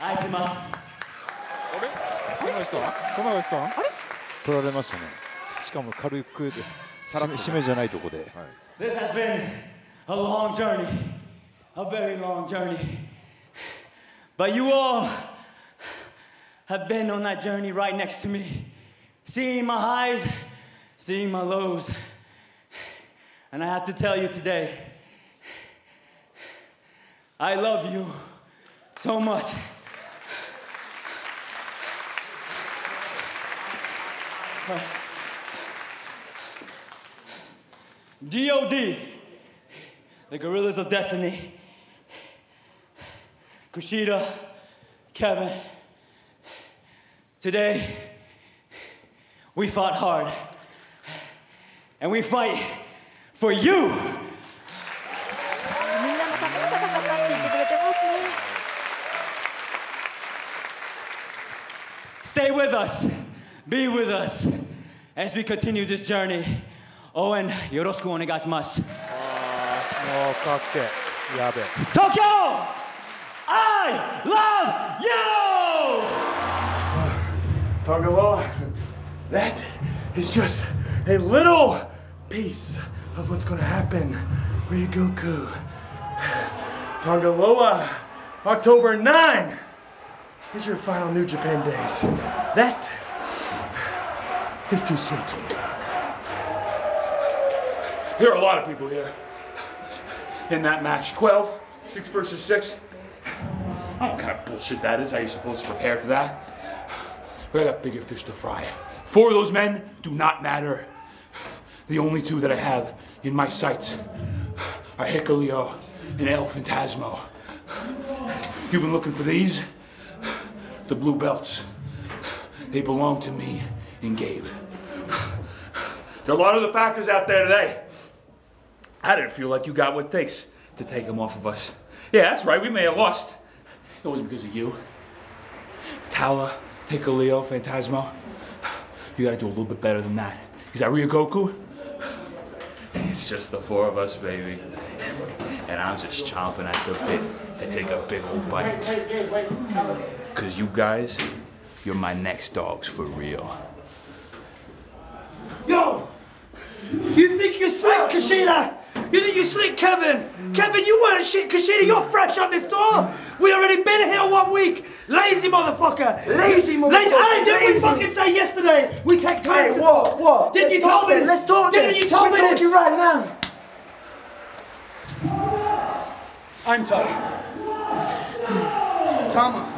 愛しますあれ熊谷さん熊谷さん取られましたねしかも軽くで締め締めじゃないとこで、This has been a long journey, a very long journey. But you all have been on that journey right next to me, seeing my highs, seeing my lows. And I have to tell you today, I love you so much. GOD, the Gorillas of Destiny, Kushida, Kevin. Today, we fought hard. And we fight for you. みんなのために戦ったって言ってくれてますね Stay with us. Be with us as we continue this journey. Owen, よろしくお願いします。もうかっけえやべえ Tokyo! I love you! Tongaloa, that is just a little piece of what's gonna happen. Ryogoku. Tanga Loa, October 9 is your final New Japan days. That is too sweet. There are a lot of people here in that match. 12, 6 versus 6. I don't know what kind of bullshit that is. How are you supposed to prepare for that? We got bigger fish to fry. Four of those men do not matter. The only two that I have in my sights are Hikuleo and El Phantasmo. You've been looking for these? The blue belts. They belong to me and Gabe. There are a lot of the factors out there today. I didn't feel like you got what it takes to take them off of us. Yeah, that's right, we may have lost. It wasn't because of you. Tala, Hikuleo, Phantasmo. You gotta do a little bit better than that. Is that Ryogoku? It's just the four of us, baby. And I'm just chomping at the bit to take a big old bite. Cause you guys, you're my next dogs for real. Yo! You think you're slick, Kushida? You think you slick, Kevin? Kevin, you weren't shit, Kushida. You're fresh on this tour. We already been here one week. Lazy motherfucker. Lazy motherfucker. Lazy. Hey, didn't we fucking say yesterday we take time Hey, to what? talk? What? Didn't you tell me this? Let's talk Didn't you tell We're me this? talking right now. I'm Tama. Tama.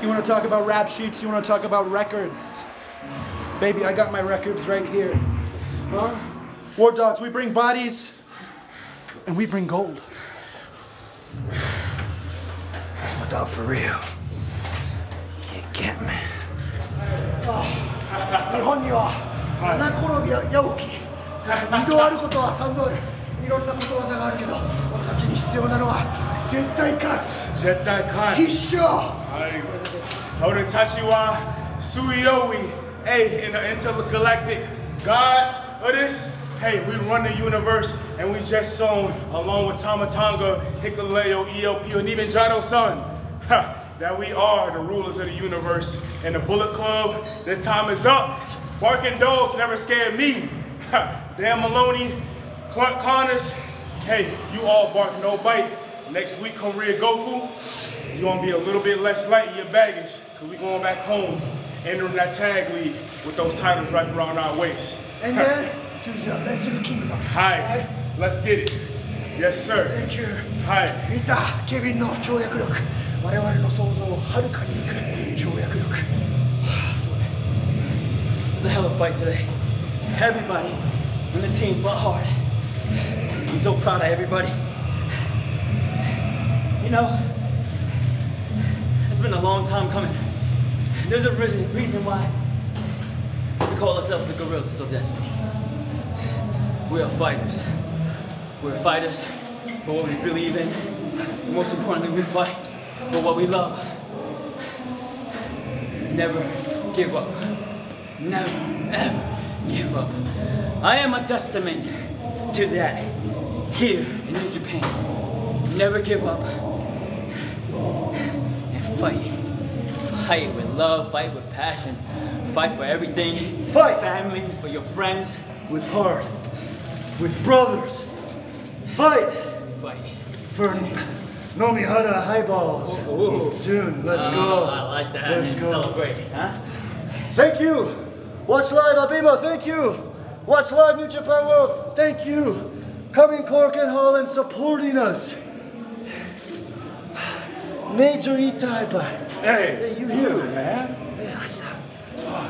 You want to talk about rap sheets? You want to talk about records? Baby, I got my records right here. Huh? War Dogs, we bring bodies and we bring gold. That's my dog for real. You get me. 日本には七転び八起き二度あることは三度あるいろんなことわざがあるけど俺たちに必要なのは絶対勝つ絶対勝つ必勝はい。俺たちは水曜日 A in the intergalactic gods of this. Hey, we run the universe and we just sown along with Tama Tonga, Hikuleo, ELP, and even Jado Sun. Ha, that we are the rulers of the universe. And the Bullet Club, their time is up. Barking dogs never scared me. Dan Moloney, Clark Connors, hey, you all bark no bite. Next week, come Ryogoku. You're gonna be a little bit less light in your baggage, cause we going back home, entering that tag league with those titles right around our waist. And then to the Wrestle Kingdom Hi, let's get it. Yes, sir. Thank you Hi. 見たケビンの跳躍力我々の想像をはるかにいく跳躍力はあそうね It was a hell of a fight today. Everybody on the team fought hard. I'm so proud of everybody. You know, it's been a long time coming. There's a reason, reason why we call ourselves the Gorillas of Destiny. We are fighters. We're fighters for what we believe in. And most importantly, we fight for what we love. Never give up. never, ever give up. I am a testament to that here in New Japan. Never give up. And fight. Fight with love, fight with passion, fight for everything. Fight. Family, for your friends. With heart. With brothers. Fight Fight. for Nomihara highballs. Ooh. Soon, let's Ah, go. I like that. Let's go. Celebrate, huh? Thank you. Watch Live ABEMA, thank you. Watch Live New Japan World, thank you. Coming Korakuen Hall and supporting us. Major E-Type. Hey, Hey, you here, man?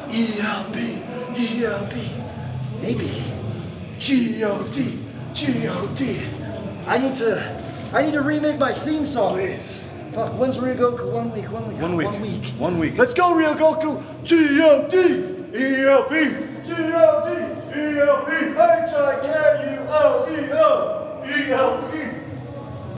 ELP, ELP. Maybe. G-O-D, G-O-D. I need to, I need to remake my theme song. Please. Fuck, when's Ryogoku? One week, one week. One week. One week. One week. Let's go, Ryogoku. G-O-D, ELP, G-O-D, ELP, H-I-K-U-O-E-O, ELP.